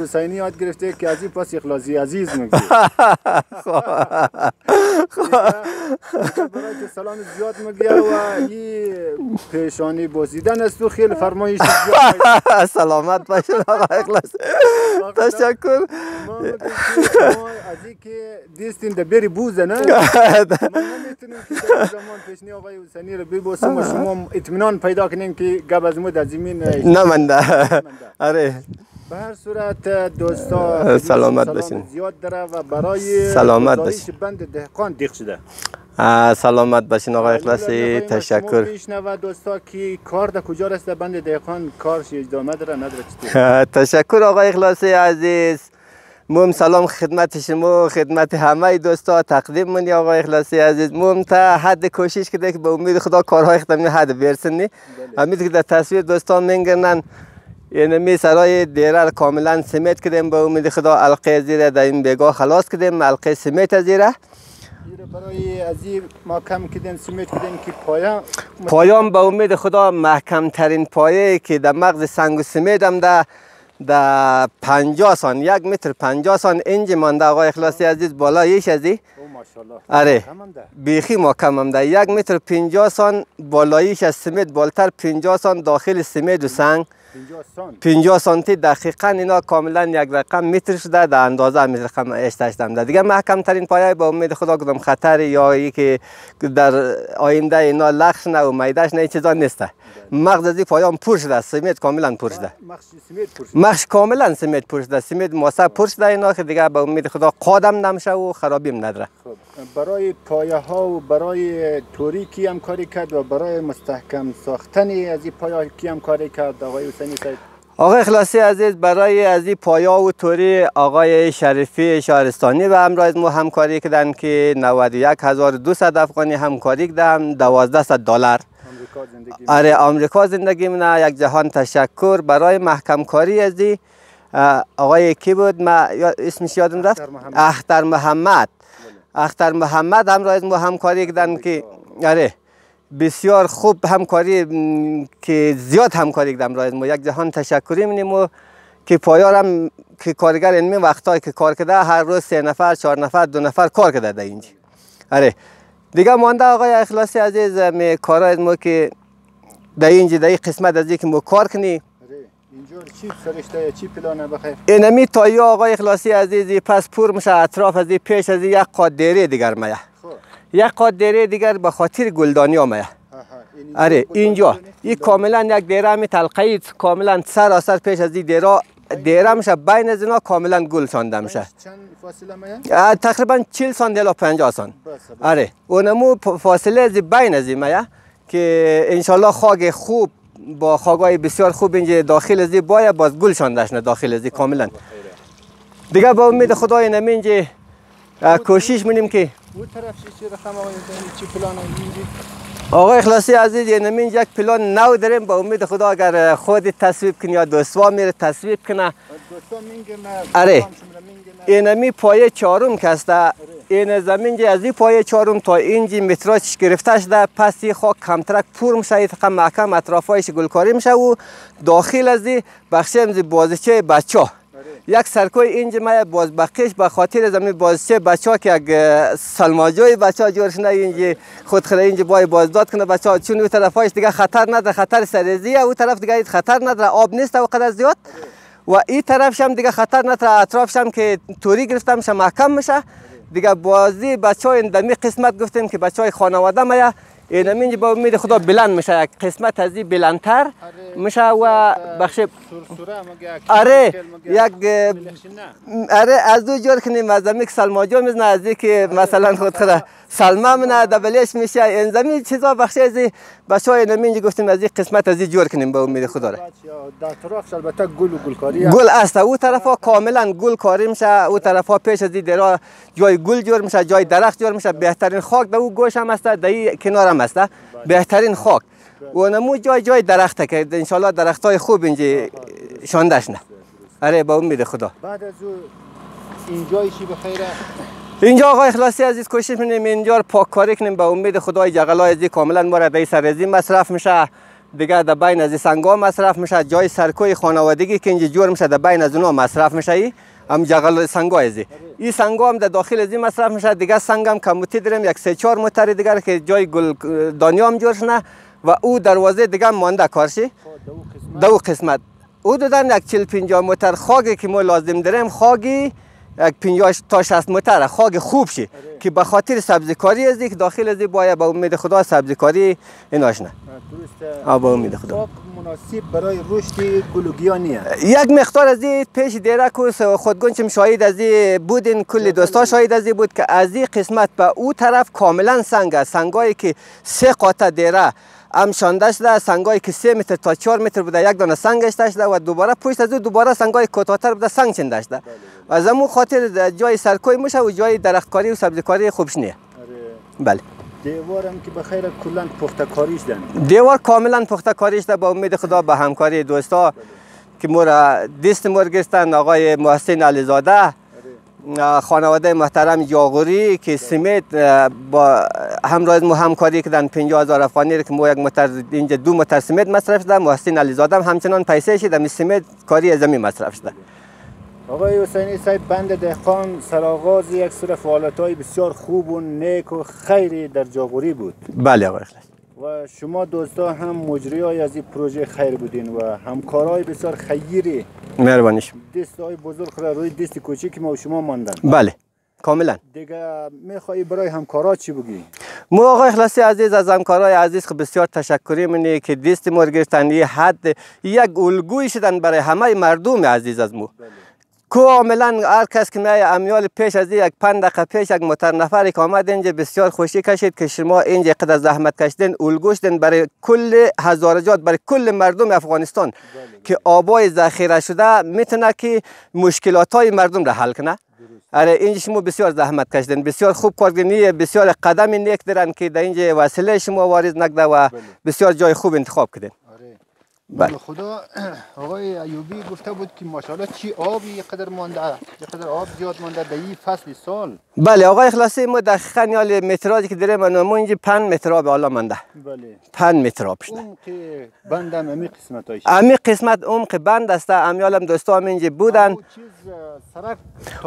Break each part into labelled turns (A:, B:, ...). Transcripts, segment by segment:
A: حسینی یاد گرفته که از این پس اخلاصی عزیز میگه. برای که سلام زیاد میگه و این پیشانی بوسیدن است و خیلی فرمایش
B: سلامت باشین آقا اخلاص. تشکر.
A: از این که دیستین ده بری بوزه نه؟ ما نمی‌تونیم که زمان پیشنی آقای حسینی رو ببوسیم و شما اطمینان پیدا کنیم که گب از مود از زمین
B: نمنده آره.
A: به هر صورت دوستا
B: سلامت
A: سلام
B: باشین.
A: زیاد داره و برای
B: سلامت باشین.
A: بند دهقان دیق شده.
B: سلامت باشین آقا اخلاصی. تشکر.
A: میشنوه دوستا که کار در کجا رسته بند دهقان کارش ادامه داره نداره
B: تشکر آقا اخلاصی عزیز. موم سلام خدمت شما خدمت همه دوستا. تقدیم منی آقا اخلاصی عزیز. موم تا حد کوشش کرده که به امید خدا کارهای خدمت حد برسنی همین که در تصویر دوستان میگنن یعنی می سرای دیره را کاملا سمیت کردیم به امید خدا القه زیره در این بیگاه خلاص کردیم القه سمیت زیره.
A: برای از ما کم کردیم سمیت کردیم که پایا
B: پایان به امید خدا محکم ترین پایه که در مغز سنگ و سمید هم در در 50 سان یک متر 50 سان انج مانده آقای اخلاصی عزیز بالایش از این.
A: او ماشاءالله.
B: آره. بیخی محکم هم ده. یک متر 50 سان بالایش از سمید بالتر 50 سان داخل سمید و سنگ.
A: 50 سان.
B: 50 سانتی دقیقا اینا کاملا یک رقم متر شده در اندازه هم رقم اشتشتم ده. دیگه محکم ترین پایه با امید خدا کدام خطر یا ای که در آینده اینا لخش نه و میدهش نه چیزا نیسته مغز از این پایه هم پر شده. سمید کاملا پر شده. مخش کاملا سمید پر شده. سمید ماسه پر شده اینا که دیگه به امید خدا قادم نمیشه و خرابیم نداره.
A: خب برای پایه ها و برای توری کی هم کاری کرد و برای مستحکم ساختن از این پایه کی هم کاری کرد آقای حسینی صاحب
B: آقای اخلاصی عزیز برای از این پایا و توری آقای شریفی شهرستانی و همراه ما همکاری کردن که 91200 افغانی همکاری کردم 1200 دلار. آره آمریکا زندگی منه یک جهان تشکر. برای محکم کاری از آقای کی بود؟ ما اسمش یادم رفت؟
A: اختر محمد.
B: اختر محمد اختر محمد همراه ما همکاری کردن که آره. بسیار خوب همکاری که زیاد همکاری کردم ما یک جهان تشکری منیم و که پایارم که کارگر این وقتایی که کار کرده هر روز سه نفر چهار نفر دو نفر کار کرده در اینجا. آره. دیگه مانده آقای اخلاصی عزیز می کارای ما که در اینجا در این قسمت از که ما کار کنی
A: اینجور چی سرشته چی پلانه بخیر
B: اینمی تایی آقای اخلاصی عزیزی پس پور میشه اطراف از این پیش از این یک قادره دیگر میه.
A: خب.
B: یک قادره دیگر به خاطر گلدانی
A: این
B: آره اینجا؟ این کاملا یک دیره می تلقی کاملا سراسر پیش از این دیره دیره میشه بین از اینا کاملا گل سانده میشه.
A: فاصله
B: تقریبا 40 سان الی 50 سان. آره اونمو فاصله از بین از این که انشالله خاک خوب با خاگای بسیار خوب اینجا داخل از این باید باز گل شاندش نه داخل از این کاملا. دیگه با امید خدا اینم اینجا اه، کوشش منیم که
A: آقای
B: اخلاصی عزیز اینم اینجا یک پلان نو داریم. با امید خدا اگر خود تصویب کنی یا دوستوا میره تصویب کنه. آره.
A: نه
B: اینمی پایه چهارم کسته این زمین جه از این پایه چهارم تا اینجی متراچ گرفته شده پس این خاک کمترک پور میشه فقط محکم اطرافایش گلکاری میشه و داخل از این بخشی همزی بازیچه بچه ها. یک سرکوی اینجا ما باز بقیش به خاطر زمین بازیچه بچه ها که یک سلماجوی بچه ها جورش نه اینجا خود خیلی اینجا باید بازداد کنه بچه ها. چون اون طرفایش دیگه خطر نداره خطر سریزیه او طرف دیگه خطر نداره آب نیست او قدر زیاد. و این طرفش هم دیگه خطر نداره اطرافش هم که توری گرفته میشه محکم میشه. دیگه بازی بچه های دمی قسمت گفتیم که بچه های خانواده میه این اینجا با امید خدا بلند میشه یک قسمت از این بلندتر میشه و بخش آره یک آره از دو جور کنیم از زمین که سلماجو می‌زنه از که مثلا خود خدا سلمه منه دبلش میشه. این زمین چیزا بخشی از بچه های نمینجا گفتیم از این قسمت از این جور کنیم به امید خدا را.
A: در طرفش البته گل و گلکاری
B: گل است. او طرفا کاملا گل کاری میشه. او طرفا پیش از این درا جای گل جور میشه جای درخت جور میشه. بهترین خاک در او گوش هم است. در کنار هم است بهترین خاک. و نمو جای جای درخته که انشالله درخت های خوب اینجا شاندش نه؟ آره با امید خدا.
A: بعد از او اینجای چی بخیره
B: اینجا آقای اخلاصی عزیز کوشش می‌کنیم اینجا رو پاک کاری کنیم به امید خدای جغلای ازی کاملا ما را در سرزی مصرف میشه. دیگه در بین از سنگا مصرف میشه. جای سرکوی خانوادگی که اینجا جور میشه در بین از اونها مصرف میشه هم جغل سنگا ازی این سنگا هم در داخل ازی مصرف میشه. دیگه سنگ هم کموتی داریم یک سه چهار موتر دیگر که جای گل دانیا هم جور شنه و او دروازه دیگه مانده کارشی دو قسمت. او دادن یک چل پینجا موتر خاگی که ما لازم داریم خاگی یک 50 تا 60 متر خاک خوب شی. که به خاطر سبزیکاری از که داخل از باید به امید خدا سبزیکاری ایناش نه.
A: درسته.
B: به امید خدا.
A: خاک مناسب برای رشد گلوگیانیه
B: یک مقدار از پیش دیره کو خودگون چم شاهد از بودین. کل دوستا شاهد از بود که از این قسمت به او طرف کاملا سنگ است. سنگایی که سه قاطع دیره هم شانده شده سنگایی که سه متر تا چهار متر بوده یک دانه سنگش شده و دوباره پشت از او دوباره سنگای کوتاه‌تر بوده سنگ چنده شده. و از همون خاطر جای سرکوی میشه و جای درختکاری و سبزیکاری خوبش نیه بله.
A: دیوارم که بخیر کلا پخته کاریش دن
B: دیوار کاملا پخته کاریش ده با امید خدا به همکاری دوستا که مورا دست مور گرفتن آقای محسن علیزاده. خانواده محترم یاغوری که سمیت با همراه مو همکاری کردن 50 هزار افغانی که مو یک متر اینجا دو متر سمیت مصرف شده محسن علیزاده همچنان پیسه شده می سمیت کاری زمین مصرف شده.
A: آقای حسینی صاحب بند دهقان سرآغاز یک سر فعالیت های بسیار خوب و نیک و خیری در جاغوری بود.
B: بله آقای
A: و شما دوستا هم مجری های از این پروژه خیر بودین و همکارای بسیار خیری.
B: مهربانی شما.
A: دست های بزرگ را روی دست کوچک ما و شما ماندن.
B: بله کاملا.
A: دیگه میخوایی برای همکارا چی بگی؟
B: مو آقای اخلاصی عزیز از همکارای عزیز خب بسیار تشکری منی که دست ما گرفتن. یه حد یک الگوی شدن برای همه مردم عزیز از مو کاملا هر کس که میای امیال پیش از یک پنج دقیقه پیش یک موتر نفری که آمد اینجا بسیار خوشی کشید که شما اینجا قدر زحمت کشیدین الگوش برای کل هزارجات برای کل مردم افغانستان که آبای ذخیره شده می‌تونه که مشکلات های مردم را حل کنه. اره اینجا شما بسیار زحمت کشیدین بسیار خوب کردین بسیار قدم نیک دارن که در اینجا وسیله شما وارد نکده و بسیار جای خوب انتخاب کردین
A: بله. خدا آقای ایوبی گفته بود که ماشاءالله چی آبی قدر مانده قدر آب زیاد مانده در این فصل سال.
B: بله آقای اخلاصی ما دقیقا یال متراژی که داریم ما اینجا 5 متر آب حالا مانده.
A: بله.
B: 5 متر آب شده.
A: عمق بند هم امی قسمت هایش.
B: امی قسمت عمق بند است امیالم دوستا هم اینجا بودن.
A: سرک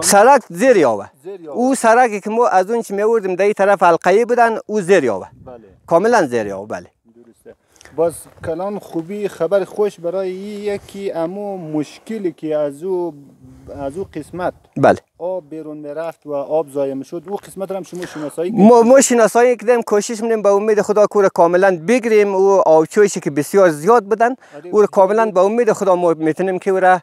B: سرک
A: زیر یاوه.
B: او سرکی که ما از اون چه میوردیم در این طرف حلقه‌ای بودن او زیر یاوه.
A: بله.
B: کاملا زیر یاوه بله.
A: باز کلان خوبی خبر خوش برای یکی امو مشکلی که از او از او قسمت.
B: بله.
A: آب بیرون می‌رفت و آب ضایع می‌شد. او قسمت هم شما شناسایی
B: ما ما شناسایی کردیم کوشش می‌کنیم به امید خدا کور کاملا بگیریم. او آبچویشی که بسیار زیاد بودن او را کاملا به امید خدا ما می‌تونیم که او را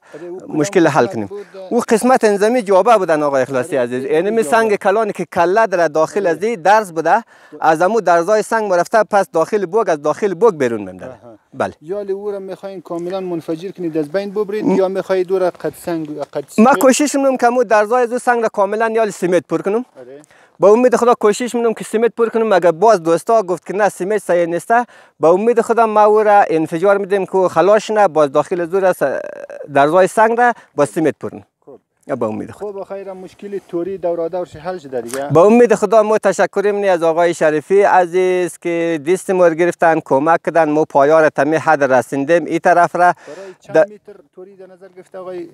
B: مشکل حل کنیم. او قسمت انزمی جوابه بودن آقای اخلاصی عزیز. یعنی می سنگ کلانی که کله در داخل از درز بوده از امو درزای سنگ مرفته پس داخل بوگ از داخل بوگ بیرون میمدن بله.
A: یا او را می‌خواین کاملا منفجر کنید از بین ببرید یا می‌خواید او را قد سنگ قد
B: ما کوشش می‌کنم که امو درزای از او سنگ را کاملا یا سیمت پر کنم.
A: آره.
B: با امید خدا کوشش می‌کنم که سیمت پر کنم. اگر باز دوستا گفت که نه سیمت صحیح نیسته با امید خدا ما او را انفجار میدیم که خلاص نه باز داخل زور درزای سنگ را با سیمت پر کنم.
A: خب.
B: با امید خدا.
A: خب بخیر مشکل توری دورا دورش حل شده دیگه.
B: با امید خدا ما تشکر منی از آقای شریفی عزیز که دست ما گرفتن کمک کردن. ما پایار تمی حد رسیدیم. این طرف را
A: چند متر توری در نظر گرفته آقای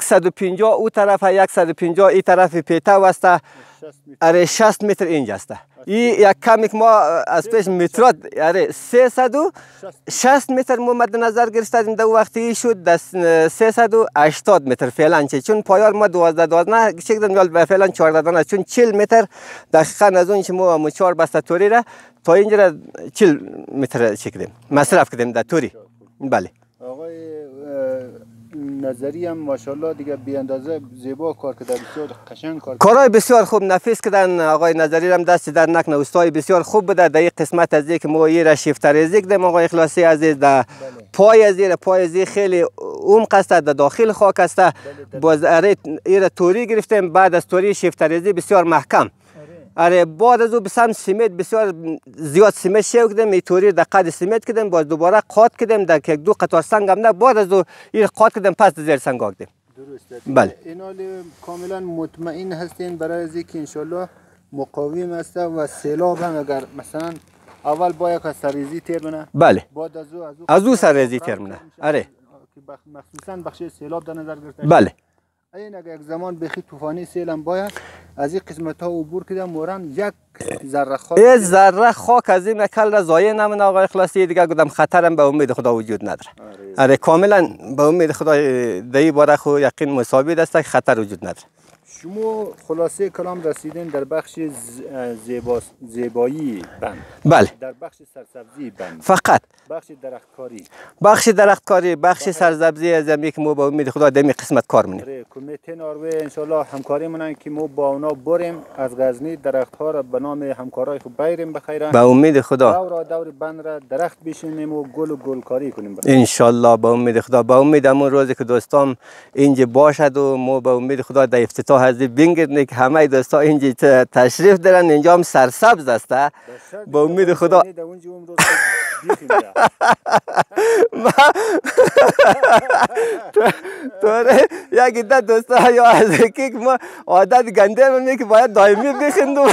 B: 150 او طرف 150 این طرف پیته وسته
A: 60 متر.
B: اره 60 متر اینجا است. این یک کمی ما از پیش مترات اره 360 متر. ما مد نظر گرفتیم در وقتی شد دست 380 متر. فعلا چه؟ چون پایار ما 12 12 شکل میال فعلا 14 دانه. چون 40 متر دقیقا از اون ما مو چهار بسته توری را تا اینجا را 40 متر چکدیم مصرف کردیم در توری. بله.
A: نظری هم ماشاءالله دیگه بی اندازه زیبا کار کرده بسیار قشنگ کار کرده
B: کارهای بسیار خوب نفیس کردن. آقای نظری هم دست در نکنه استای بسیار خوب بوده. در این قسمت از که ما یه را شیفتریزی کردیم آقای اخلاصی عزیز در پای از این پای از خیلی عمق است در داخل خاک است. باز اره توری گرفتیم. بعد از توری شیفتریزی بسیار محکم. اره بعد از او بسم سیمت بسیار زیاد سیمت شیو کردیم این توری در قد سیمت کردیم باز دوباره قاط کردیم در یک دو قطار سنگ هم نه بعد از او این قاط کردیم پس در زیر سنگ آکدیم
A: درسته
B: بله.
A: این حال کاملا مطمئن هستین برای از اینکه انشالله مقاوم است و سیلاب هم اگر مثلا اول باید که سرریزی تیر منه
B: بله
A: بعد از او از او
B: سرریزی تیر منه. آره.
A: مخصوصا بخش سیلاب در نظر گرفته
B: بله
A: این اگر یک زمان بخی طوفانی سیل هم باید از این قسمت ها عبور کده مورن یک ذره خاک
B: یه ذره خاک از این مکل را ضایع نمونه آقای اخلاصی. دیگه گفتم خطرم به امید خدا وجود نداره.
A: آره.
B: آره کاملا به امید خدا دی باره خو یقین است که خطر وجود نداره.
A: شما خلاصه کلام رسیدین در بخش زیبا زیبایی بند.
B: بله.
A: در بخش سرسبزی بند.
B: فقط.
A: بخش درختکاری.
B: بخش درختکاری بخش سرزبزی از که ما به امید خدا دمی قسمت کار منیم.
A: آره کمیته ناروی انشالله همکاری منن که ما با اونا بریم از غزنی. درخت ها را به نام همکارای خود بیریم بخیره
B: به امید خدا.
A: دور دور بند را درخت بشینیم و گل و گلکاری کنیم برای.
B: انشالله به امید خدا. به امید همون روزی که دوستام اینجا باشد و ما به امید خدا در افتتاح از که همه دوستا اینجا تشریف دارن اینجا هم سرسبز است با امید خدا.
A: را.
B: توره یک ایده دوستا یا از که ما عادت گنده منی که باید دائمی بخندم.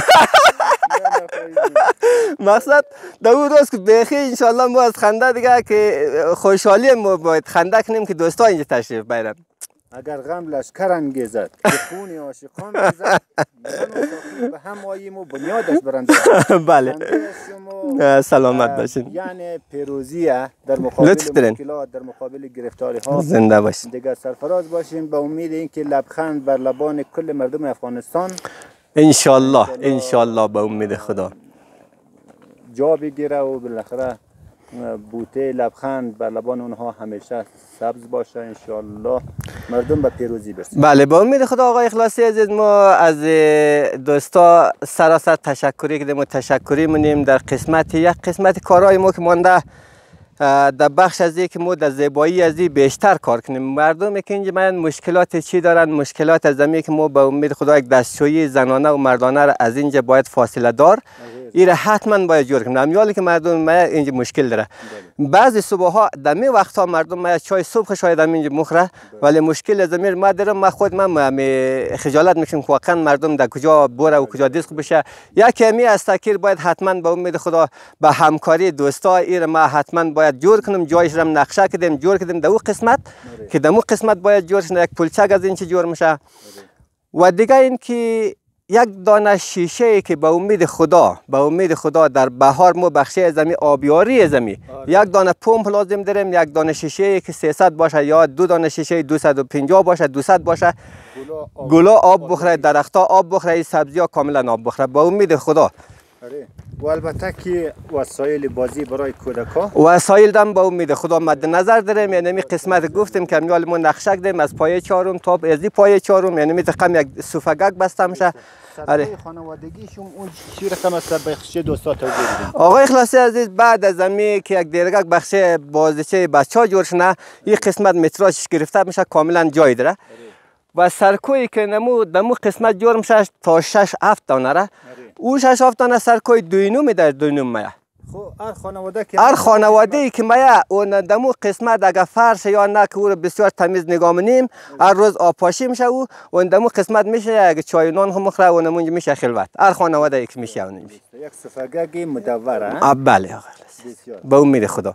B: مقصد در اون روز که بخی انشالله ما از خنده دیگه که خوشحالی ما باید خنده کنیم که دوستا اینجا تشریف بیارن
A: اگر غم لشکر انگیزد که خون عاشقان ریزد من و ساقی به هم آییم و بنیادش برنده
B: بله. سلامت باشین.
A: یعنی پیروزیه. در مقابل. مشکلات در مقابل گرفتاری ها
B: زنده باشین.
A: دیگر سرفراز باشیم به امید اینکه لبخند بر لبان کل مردم افغانستان.
B: انشالله انشالله. به امید خدا.
A: جا بگیره و بالاخره بوته لبخند بر لبان اونها همیشه سبز باشه انشالله مردم به پیروزی برسن
B: بله با امید خدا آقای اخلاصی عزیز ما از دوستا سراسر تشکری کردیم و تشکری منیم در قسمت یک قسمت کارهای ما که مانده در بخش از که ما در زیبایی از بیشتر کار کنیم. مردم که اینجا من مشکلات چی دارن؟ مشکلات از زمین که ما به امید خدا یک دستشویی زنانه و مردانه را از اینجا باید فاصله دار. این حتما باید جور کنیم. امیالی که مردم ما اینجا مشکل داره. بعضی صبح ها دمی وقت ها مردم ما چای صبح شاید هم اینجا مخره. ولی مشکل از زمین ما دارم ما خود من می- خجالت می‌کشم که واقعا مردم در کجا بره و کجا دیسک بشه. یک کمی از تکیر باید حتما به امید خدا به همکاری دوستا این ما حتما باید جور کنیم جایش را هم نقشه کردیم جور کردیم در اون قسمت که در اون قسمت باید جور شد یک پلچک از این چه جور میشه. و دیگه این که یک دانه شیشه ای که به امید خدا به امید خدا در بهار ما بخشی زمین آبیاری زمین. یک دانه پمپ لازم داریم یک دانه شیشه ای که 300 باشه یا دو دانه شیشه 250 باشه 200 باشه.
A: گلا آب-
B: گلا آب بخوره. درختها آب بخوره سبزی ها کاملا آب بخوره. با امید خدا.
A: آره. و البته که وسایل بازی برای کودکا.
B: وسایل دم با امید خدا مد نظر داریم. یعنی می قسمت گفتیم که میال ما نقشه داریم. از پایه چهارم تا از پایه چهارم. یعنی می تقم یک سوفگک بسته میشه. آره.
A: خانوادگیشون اون چی رقم است؟ در بخش دوستا بدین
B: آقای اخلاصی عزیز بعد از زمین که یک دیرگک بخش بازدیچه بچه ها جور شنه این قسمت متراژش گرفته میشه. کاملا جای داره. و سرکوی که نمو دمو قسمت جور میشه تا شش هفت دانه را او شش هفت دانه سرکوی دوینومی در دوینوم میه
A: خب هر خانواده که
B: هر خانواده ای که مایه اون دمو قسمت اگر فرش یا نه که او رو بسیار تمیز نگاه منیم هر روز آب پاشی میشه او اون دمو قسمت میشه اگه چای نان هم مخره اون اونجا میشه خلوت. هر خانواده ای که میشه اون میشه
A: یک سفگگ مدوره
B: بله اخلاصی.
A: بسیار.
B: به امید خدا.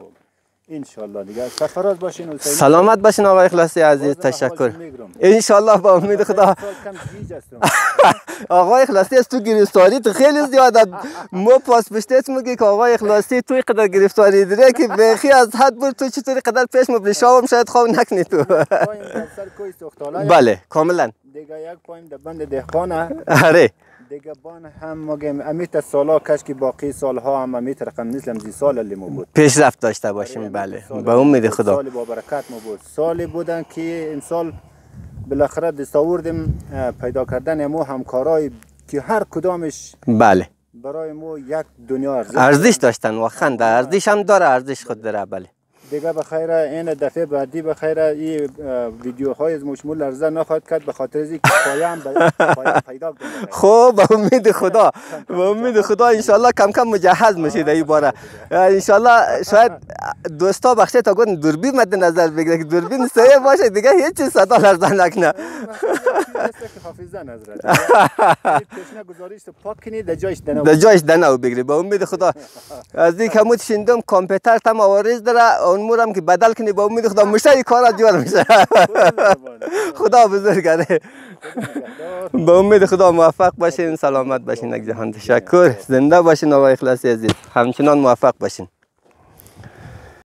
A: انشالله. دیگه سرفراز باشین حسین.
B: سلامت باشین آقای اخلاصی عزیز. تشکر. انشالله با امید خدا. آقای اخلاصی از تو گرفتاری تو خیلی زیاد ما پاس پشتت میگی که آقای اخلاصی توی قدر گرفتاری داره که بخی از حد بر تو چطوری قدر پیش مبلی شاوم شاید خواب نکنی تو. بله کاملا.
A: دیگه یک پایم در بند دهقانه.
B: آره.
A: دیگه بان هم مگم. امیت سالا کش که باقی سالها هم امیت رقم نیستم زی سال اللي مو بود.
B: پیشرفت داشته باشیم بله. به امید خدا.
A: سال با برکت مو بود. سالی بودن که این سال بالاخره دستاوردیم پیدا کردن مو همکارای که هر کدامش
B: بله.
A: برای مو یک دنیا ارزش
B: داشتن واقعا در ارزش هم داره ارزش خود داره بله.
A: دیگه به خیر این دفعه بعدی به خیر این ویدیوهای از مشمول لرزه نخواهد کرد به خاطر اینکه پایه هم پیدا کنه.
B: خب به امید خدا. به امید خدا انشالله کم کم مجهز میشید این باره. انشالله شاید دوستا بخشه تا گفتن دوربین مد نظر بگیره. که دوربین سایه باشه دیگه هیچ چیز صدا لرزه نکنه.
A: که حافظه نظر تشنه گزارش رو پاک کنید در جایش دنو
B: در جایش دنو بگیری. به امید خدا. از این کموت شندم کامپیوتر تم آوریز داره. مورم که بدل کنی به امید خدا مشتری کارا جور میشه. خدا بزرگه به امید خدا موفق باشین سلامت باشین یک جهان. تشکر. زنده باشین آقای اخلاصی عزیز. همچنان موفق باشین.